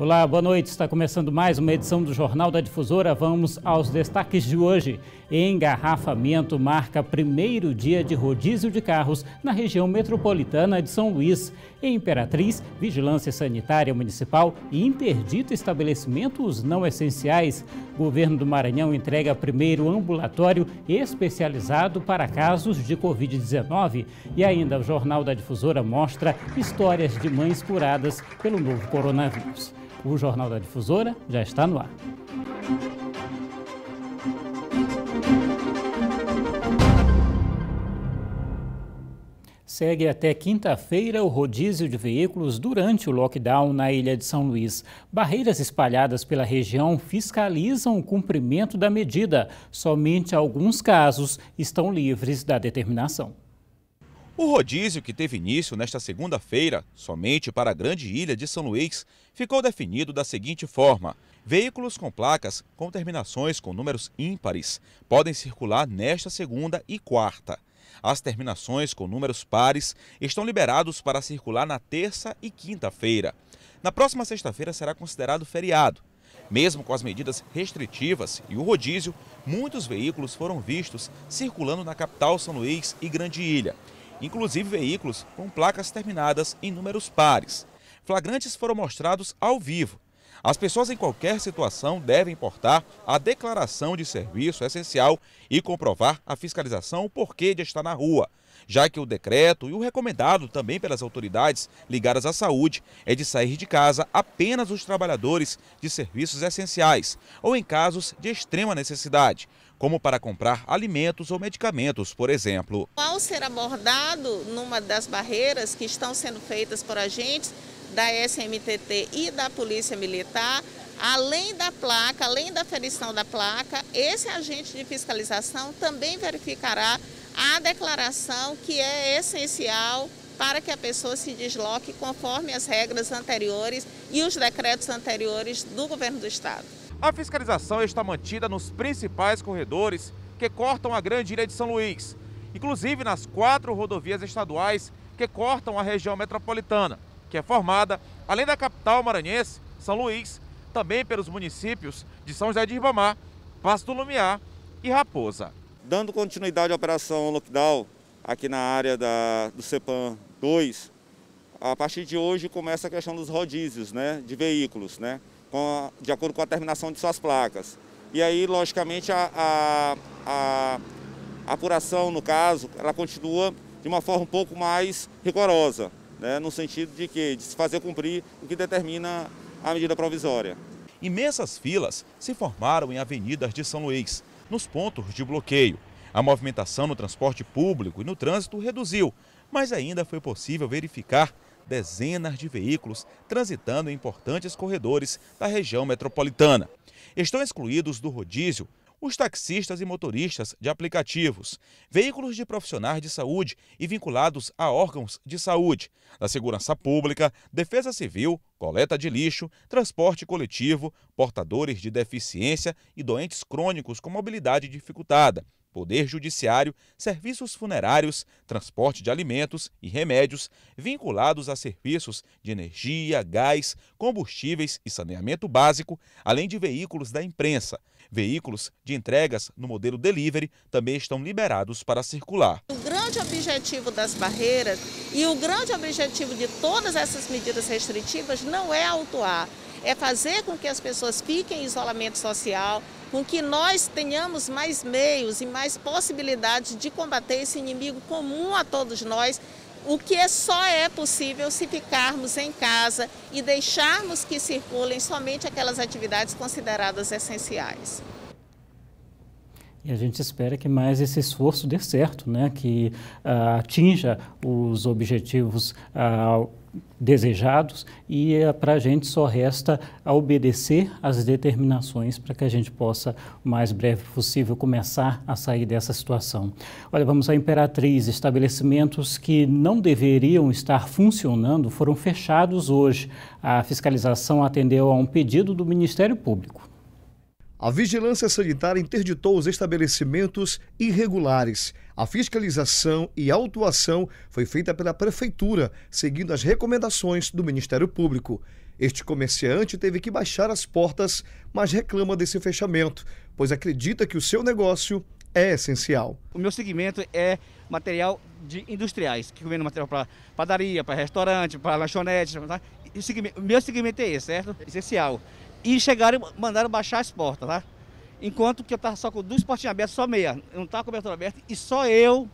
Olá, boa noite. Está começando mais uma edição do Jornal da Difusora. Vamos aos destaques de hoje. Engarrafamento marca primeiro dia de rodízio de carros na região metropolitana de São Luís. Em Imperatriz, Vigilância Sanitária Municipal interdita estabelecimentos não essenciais. Governo do Maranhão entrega primeiro ambulatório especializado para casos de Covid-19. E ainda o Jornal da Difusora mostra histórias de mães curadas pelo novo coronavírus. O Jornal da Difusora já está no ar. Segue até quinta-feira o rodízio de veículos durante o lockdown na ilha de São Luís. Barreiras espalhadas pela região fiscalizam o cumprimento da medida. Somente alguns casos estão livres da determinação. O rodízio, que teve início nesta segunda-feira, somente para a grande ilha de São Luís, ficou definido da seguinte forma: veículos com placas com terminações com números ímpares podem circular nesta segunda e quarta. As terminações com números pares estão liberados para circular na terça e quinta-feira. Na próxima sexta-feira será considerado feriado. Mesmo com as medidas restritivas e o rodízio, muitos veículos foram vistos circulando na capital São Luís e Grande Ilha inclusive veículos com placas terminadas em números pares. Flagrantes foram mostrados ao vivo. As pessoas em qualquer situação devem portar a declaração de serviço essencial e comprovar a fiscalização o porquê de estar na rua, já que o decreto e o recomendado também pelas autoridades ligadas à saúde é de sair de casa apenas os trabalhadores de serviços essenciais ou em casos de extrema necessidade, como para comprar alimentos ou medicamentos, por exemplo. Ao ser abordado numa das barreiras que estão sendo feitas por agentes da SMTT e da Polícia Militar, além da placa, além da ferição da placa, esse agente de fiscalização também verificará a declaração que é essencial para que a pessoa se desloque conforme as regras anteriores e os decretos anteriores do governo do estado. A fiscalização está mantida nos principais corredores que cortam a grande ilha de São Luís, inclusive nas quatro rodovias estaduais que cortam a região metropolitana, que é formada, além da capital maranhense, São Luís, também pelos municípios de São José de Ribamar, Passo do Lumiar e Raposa. Dando continuidade à operação lockdown aqui na área da, do CEPAM 2, a partir de hoje começa a questão dos rodízios né, de veículos. Né? com, de acordo com a terminação de suas placas. E aí, logicamente, a, a, a, a apuração, no caso, ela continua de uma forma um pouco mais rigorosa, né, no sentido de que de se fazer cumprir o que determina a medida provisória. Imensas filas se formaram em avenidas de São Luís, nos pontos de bloqueio. A movimentação no transporte público e no trânsito reduziu, mas ainda foi possível verificar dezenas de veículos transitando em importantes corredores da região metropolitana. Estão excluídos do rodízio os taxistas e motoristas de aplicativos, veículos de profissionais de saúde e vinculados a órgãos de saúde, da segurança pública, defesa civil, coleta de lixo, transporte coletivo, portadores de deficiência e doentes crônicos com mobilidade dificultada, Poder Judiciário, serviços funerários, transporte de alimentos e remédios vinculados a serviços de energia, gás, combustíveis e saneamento básico, além de veículos da imprensa. Veículos de entregas no modelo delivery também estão liberados para circular. O grande objetivo das barreiras e o grande objetivo de todas essas medidas restritivas não é autuar, é fazer com que as pessoas fiquem em isolamento social, com que nós tenhamos mais meios e mais possibilidades de combater esse inimigo comum a todos nós, o que é só é possível se ficarmos em casa e deixarmos que circulem somente aquelas atividades consideradas essenciais. E a gente espera que mais esse esforço dê certo, né? que uh, atinja os objetivos uh, desejados e uh, para a gente só resta obedecer às determinações para que a gente possa, o mais breve possível, começar a sair dessa situação. Olha, vamos à Imperatriz. Estabelecimentos que não deveriam estar funcionando foram fechados hoje. A fiscalização atendeu a um pedido do Ministério Público. A vigilância sanitária interditou os estabelecimentos irregulares. A fiscalização e autuação foi feita pela Prefeitura, seguindo as recomendações do Ministério Público. Este comerciante teve que baixar as portas, mas reclama desse fechamento, pois acredita que o seu negócio é essencial. O meu segmento é material de industriais, que vende material para padaria, para restaurante, para lanchonete. Tá? O meu segmento é esse, certo? Essencial. E chegaram e mandaram baixar as portas, tá? Enquanto que eu estava só com duas portinhas abertas, só meia. Eu não estava com a abertura aberta e só eu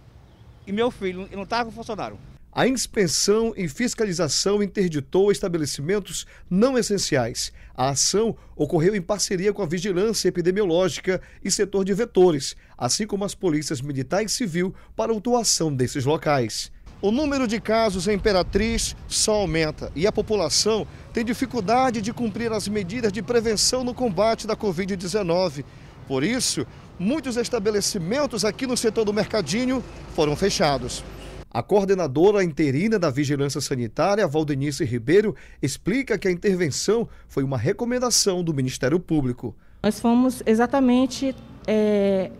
e meu filho, eu não estava com funcionário. A inspeção e fiscalização interditou estabelecimentos não essenciais. A ação ocorreu em parceria com a Vigilância Epidemiológica e setor de vetores, assim como as polícias militar e civil para a atuação desses locais. O número de casos em Imperatriz só aumenta e a população tem dificuldade de cumprir as medidas de prevenção no combate da Covid-19. Por isso, muitos estabelecimentos aqui no setor do Mercadinho foram fechados. A coordenadora interina da Vigilância Sanitária, Valdenice Ribeiro, explica que a intervenção foi uma recomendação do Ministério Público. Nós fomos exatamente é,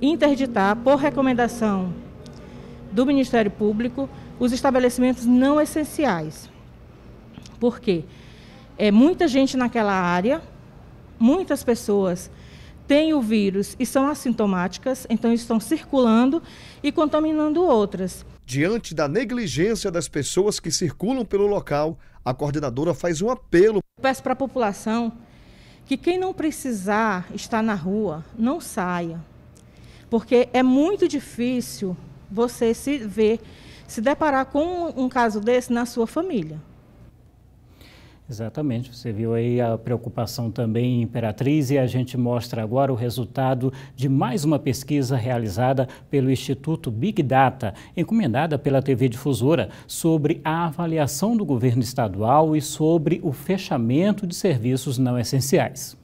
interditar, por recomendação do Ministério Público, os estabelecimentos não essenciais. Por quê? É muita gente naquela área, muitas pessoas têm o vírus e são assintomáticas, então estão circulando e contaminando outras. Diante da negligência das pessoas que circulam pelo local, a coordenadora faz um apelo. Peço para a população que quem não precisar estar na rua, não saia. Porque é muito difícil você se ver, se deparar com um caso desse na sua família. Exatamente, você viu aí a preocupação também em Imperatriz e a gente mostra agora o resultado de mais uma pesquisa realizada pelo Instituto Big Data, encomendada pela TV Difusora, sobre a avaliação do governo estadual e sobre o fechamento de serviços não essenciais.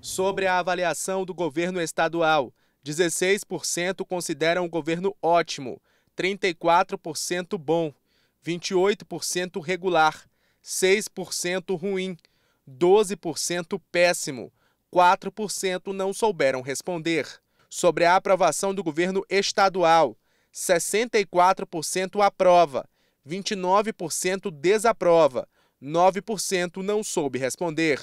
Sobre a avaliação do governo estadual, 16% consideram o governo ótimo, 34% bom, 28% regular 6% ruim, 12% péssimo, 4% não souberam responder. Sobre a aprovação do governo estadual, 64% aprova, 29% desaprova, 9% não soube responder.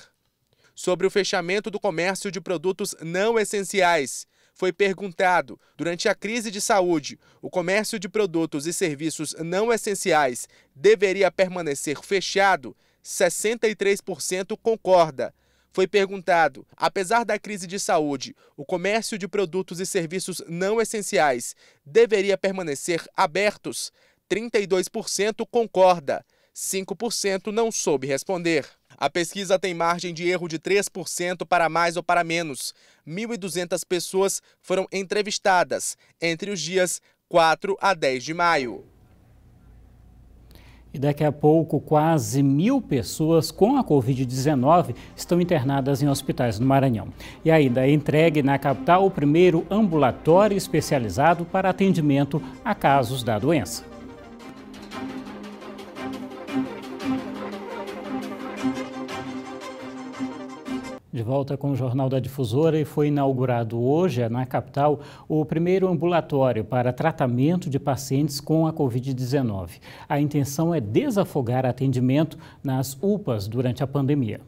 Sobre o fechamento do comércio de produtos não essenciais, foi perguntado: durante a crise de saúde, o comércio de produtos e serviços não essenciais deveria permanecer fechado? 63% concorda. Foi perguntado: apesar da crise de saúde, o comércio de produtos e serviços não essenciais deveria permanecer abertos? 32% concorda. 5% não soube responder. A pesquisa tem margem de erro de 3% para mais ou para menos. 1.200 pessoas foram entrevistadas entre os dias 4 a 10 de maio. E daqui a pouco, quase mil pessoas com a Covid-19 estão internadas em hospitais no Maranhão. E ainda é entregue na capital o primeiro ambulatório especializado para atendimento a casos da doença. De volta com o Jornal da Difusora e foi inaugurado hoje, na capital, o primeiro ambulatório para tratamento de pacientes com a Covid-19. A intenção é desafogar atendimento nas UPAs durante a pandemia.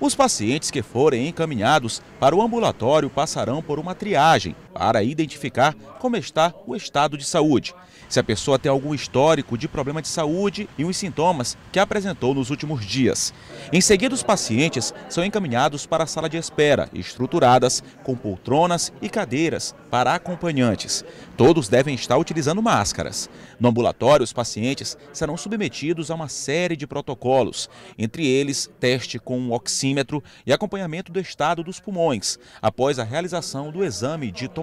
Os pacientes que forem encaminhados para o ambulatório passarão por uma triagem para identificar como está o estado de saúde se a pessoa tem algum histórico de problema de saúde e os sintomas que apresentou nos últimos dias. Em seguida, os pacientes são encaminhados para a sala de espera, estruturadas com poltronas e cadeiras para acompanhantes. Todos devem estar utilizando máscaras. No ambulatório, os pacientes serão submetidos a uma série de protocolos, entre eles teste com um oxímetro e acompanhamento do estado dos pulmões, após a realização do exame de tomografia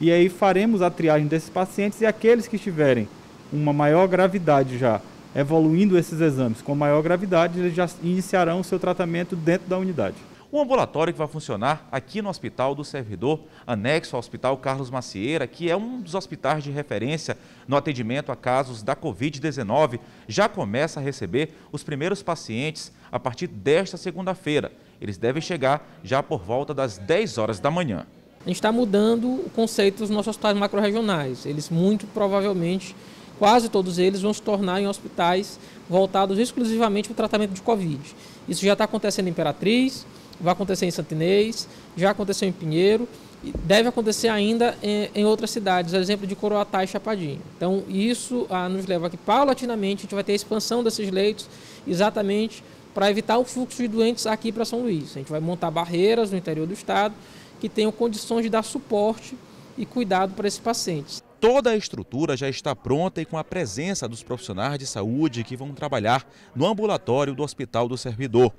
e aí faremos a triagem desses pacientes e aqueles que tiverem uma maior gravidade já, evoluindo esses exames com maior gravidade, eles já iniciarão o seu tratamento dentro da unidade. O ambulatório que vai funcionar aqui no Hospital do Servidor, anexo ao Hospital Carlos Macieira, que é um dos hospitais de referência no atendimento a casos da Covid-19, já começa a receber os primeiros pacientes a partir desta segunda-feira. Eles devem chegar já por volta das 10 horas da manhã a gente está mudando o conceito dos nossos hospitais macro-regionais. Eles muito provavelmente quase todos eles vão se tornar em hospitais voltados exclusivamente para o tratamento de Covid. Isso já está acontecendo em Imperatriz, vai acontecer em Santinês, já aconteceu em Pinheiro e deve acontecer ainda em, em outras cidades, exemplo de Coroatá e Chapadinho. Então, isso ah, nos leva a que, paulatinamente, a gente vai ter a expansão desses leitos exatamente para evitar o fluxo de doentes aqui para São Luís. A gente vai montar barreiras no interior do estado que tenham condições de dar suporte e cuidado para esses pacientes. Toda a estrutura já está pronta e com a presença dos profissionais de saúde que vão trabalhar no ambulatório do Hospital do Servidor.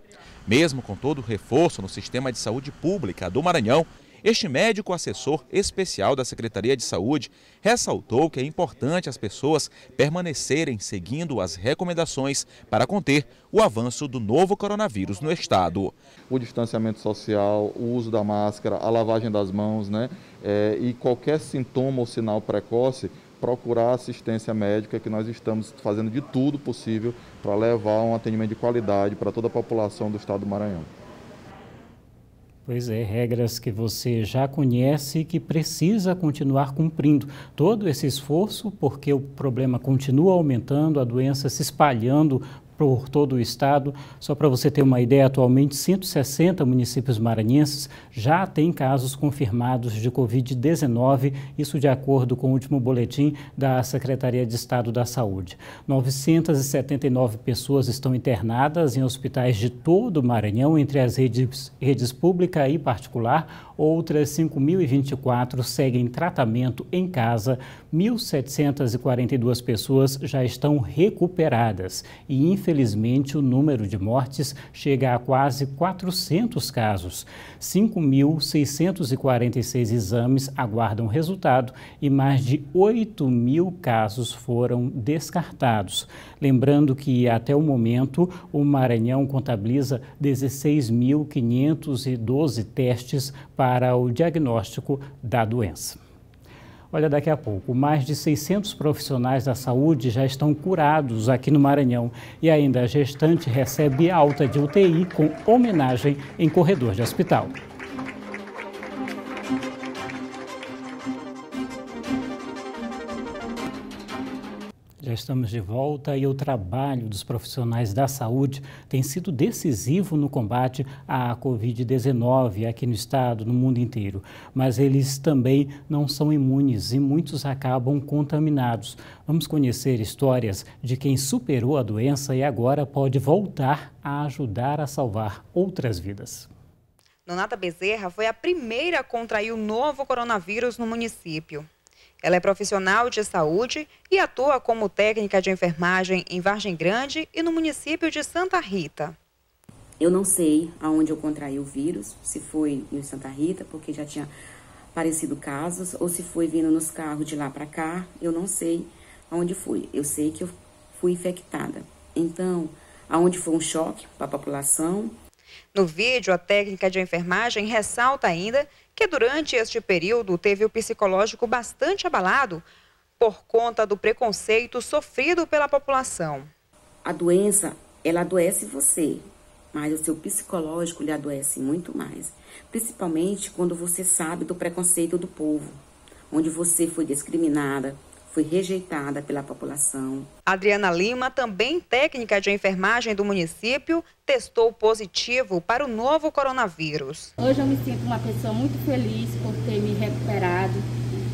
Mesmo com todo o reforço no sistema de saúde pública do Maranhão, este médico assessor especial da Secretaria de Saúde ressaltou que é importante as pessoas permanecerem seguindo as recomendações para conter o avanço do novo coronavírus no estado. O distanciamento social, o uso da máscara, a lavagem das mãos, né? É, e qualquer sintoma ou sinal precoce, procurar assistência médica, que nós estamos fazendo de tudo possível para levar um atendimento de qualidade para toda a população do estado do Maranhão. Pois é, regras que você já conhece e que precisa continuar cumprindo. Todo esse esforço, porque o problema continua aumentando, a doença se espalhando por todo o estado. Só para você ter uma ideia, atualmente 160 municípios maranhenses já têm casos confirmados de Covid-19, isso de acordo com o último boletim da Secretaria de Estado da Saúde. 979 pessoas estão internadas em hospitais de todo o Maranhão, entre as redes, redes pública e particular. Outras 5.024 seguem tratamento em casa. 1.742 pessoas já estão recuperadas e, infelizmente, o número de mortes chega a quase 400 casos. 5.646 exames aguardam resultado e mais de 8 mil casos foram descartados. Lembrando que, até o momento, o Maranhão contabiliza 16.512 testes para o diagnóstico da doença. Olha, daqui a pouco, mais de 600 profissionais da saúde já estão curados aqui no Maranhão e ainda a gestante recebe alta de UTI com homenagem em corredor de hospital. Já estamos de volta e o trabalho dos profissionais da saúde tem sido decisivo no combate à Covid-19 aqui no estado, no mundo inteiro. Mas eles também não são imunes e muitos acabam contaminados. Vamos conhecer histórias de quem superou a doença e agora pode voltar a ajudar a salvar outras vidas. Nonata Bezerra foi a primeira a contrair o novo coronavírus no município. Ela é profissional de saúde e atua como técnica de enfermagem em Vargem Grande e no município de Santa Rita. Eu não sei aonde eu contraí o vírus, se foi em Santa Rita, porque já tinha aparecido casos, ou se foi vindo nos carros de lá para cá, eu não sei aonde foi. Eu sei que eu fui infectada. Então, aonde foi um choque para a população. No vídeo, a técnica de enfermagem ressalta ainda que durante este período teve o psicológico bastante abalado por conta do preconceito sofrido pela população. A doença, ela adoece você, mas o seu psicológico lhe adoece muito mais, principalmente quando você sabe do preconceito do povo, onde você foi discriminada, foi rejeitada pela população. Adriana Lima, também técnica de enfermagem do município, testou positivo para o novo coronavírus. Hoje eu me sinto uma pessoa muito feliz por ter me recuperado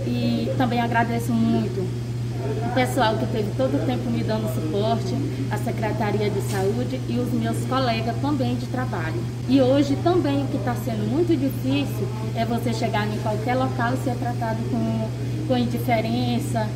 e também agradeço muito o pessoal que teve todo o tempo me dando suporte, a Secretaria de Saúde e os meus colegas também de trabalho. E hoje também o que está sendo muito difícil é você chegar em qualquer local e ser tratado com, com indiferença,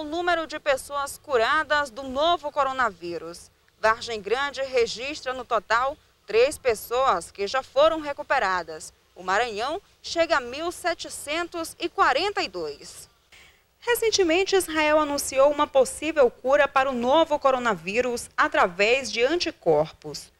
o número de pessoas curadas do novo coronavírus. Vargem Grande registra no total três pessoas que já foram recuperadas. O Maranhão chega a 1.742. Recentemente, Israel anunciou uma possível cura para o novo coronavírus através de anticorpos.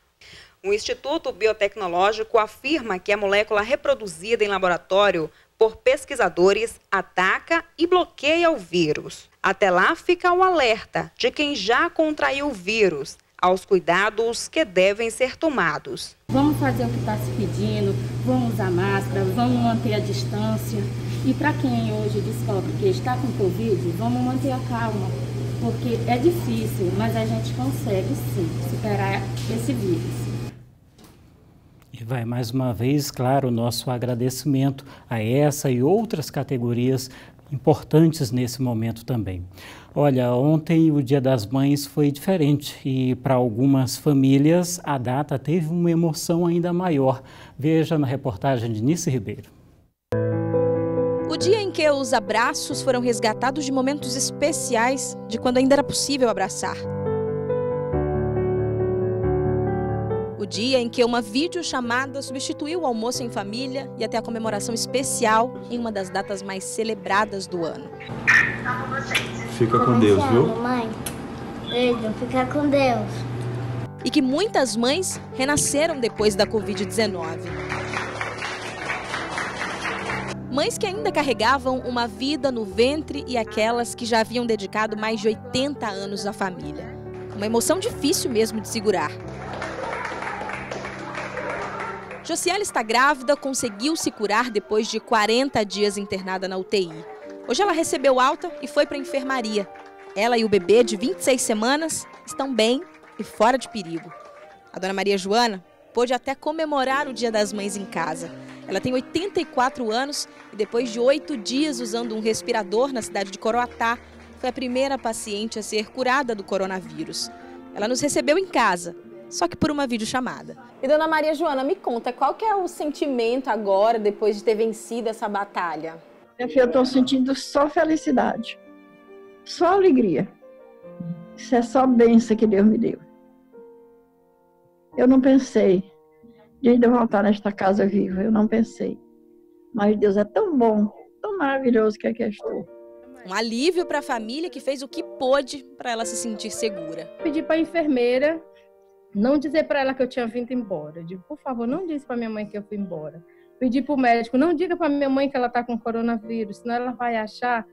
O Instituto Biotecnológico afirma que a molécula reproduzida em laboratório por pesquisadores ataca e bloqueia o vírus. Até lá fica o alerta de quem já contraiu o vírus. aos cuidados que devem ser tomados. Vamos fazer o que está se pedindo, vamos usar máscara, vamos manter a distância. E para quem hoje descobre que está com Covid, vamos manter a calma, porque é difícil, mas a gente consegue sim superar esse vírus. E vai mais uma vez, claro, o nosso agradecimento a essa e outras categorias importantes nesse momento também. Olha, ontem o Dia das Mães foi diferente e para algumas famílias a data teve uma emoção ainda maior. Veja na reportagem de Nice Ribeiro. O dia em que os abraços foram resgatados de momentos especiais de quando ainda era possível abraçar. O dia em que uma videochamada substituiu o almoço em família e até a comemoração especial em uma das datas mais celebradas do ano. Fica com Deus, viu? Mãe, beijo, fica com Deus. E que muitas mães renasceram depois da Covid-19. Mães que ainda carregavam uma vida no ventre e aquelas que já haviam dedicado mais de 80 anos à família. Uma emoção difícil mesmo de segurar. Josiela está grávida, conseguiu se curar depois de 40 dias internada na UTI. Hoje ela recebeu alta e foi para a enfermaria. Ela e o bebê de 26 semanas estão bem e fora de perigo. A dona Maria Joana pôde até comemorar o Dia das Mães em casa. Ela tem 84 anos e depois de oito dias usando um respirador na cidade de Coroatá, foi a primeira paciente a ser curada do coronavírus. Ela nos recebeu em casa só que por uma videochamada. E dona Maria Joana, me conta, qual que é o sentimento agora, depois de ter vencido essa batalha? Minha filha, eu estou sentindo só felicidade, só alegria. Isso é só bênção que Deus me deu. Eu não pensei de ainda voltar nesta casa viva, eu não pensei. Mas Deus é tão bom, tão maravilhoso que aqui estou. Um alívio para a família que fez o que pôde para ela se sentir segura. Pedi para a enfermeira não dizer para ela que eu tinha vindo embora. Eu digo, por favor, não diz para minha mãe que eu fui embora. Pedi para o médico, não diga para minha mãe que ela está com coronavírus, senão ela vai achar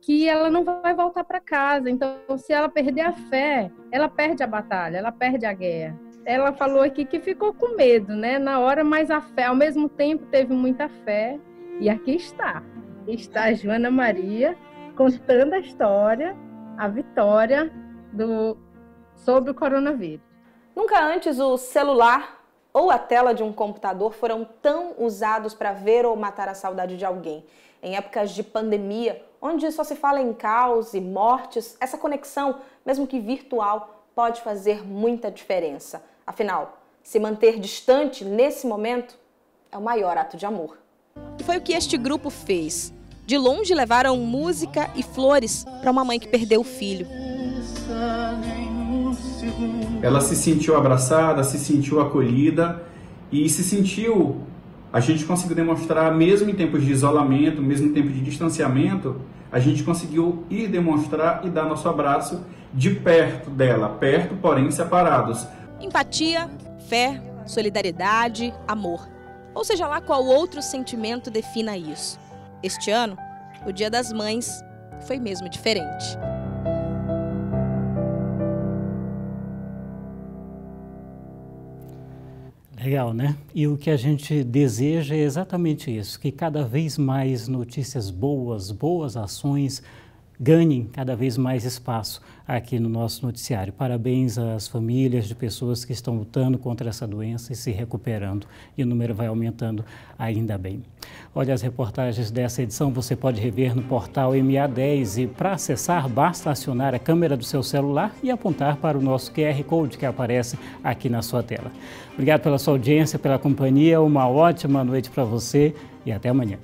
que ela não vai voltar para casa. Então, se ela perder a fé, ela perde a batalha, ela perde a guerra. Ela falou aqui que ficou com medo, né? Na hora, mas a fé, ao mesmo tempo, teve muita fé. E aqui está. Está a Joana Maria contando a história, a vitória do sobre o coronavírus. Nunca antes o celular ou a tela de um computador foram tão usados para ver ou matar a saudade de alguém. Em épocas de pandemia, onde só se fala em caos e mortes, essa conexão, mesmo que virtual, pode fazer muita diferença. Afinal, se manter distante nesse momento é o maior ato de amor. Foi o que este grupo fez. De longe levaram música e flores para uma mãe que perdeu o filho. Ela se sentiu abraçada, se sentiu acolhida e se sentiu. A gente conseguiu demonstrar, mesmo em tempos de isolamento, mesmo em tempos de distanciamento, a gente conseguiu ir demonstrar e dar nosso abraço de perto dela, perto, porém separados. Empatia, fé, solidariedade, amor. Ou seja lá qual outro sentimento defina isso. Este ano, o Dia das Mães foi mesmo diferente. Legal, né? E o que a gente deseja é exatamente isso: que cada vez mais notícias boas, boas ações ganhem cada vez mais espaço aqui no nosso noticiário. Parabéns às famílias de pessoas que estão lutando contra essa doença e se recuperando. E o número vai aumentando ainda bem. Olha, as reportagens dessa edição você pode rever no portal MA10 e para acessar basta acionar a câmera do seu celular e apontar para o nosso QR Code que aparece aqui na sua tela. Obrigado pela sua audiência, pela companhia, uma ótima noite para você e até amanhã.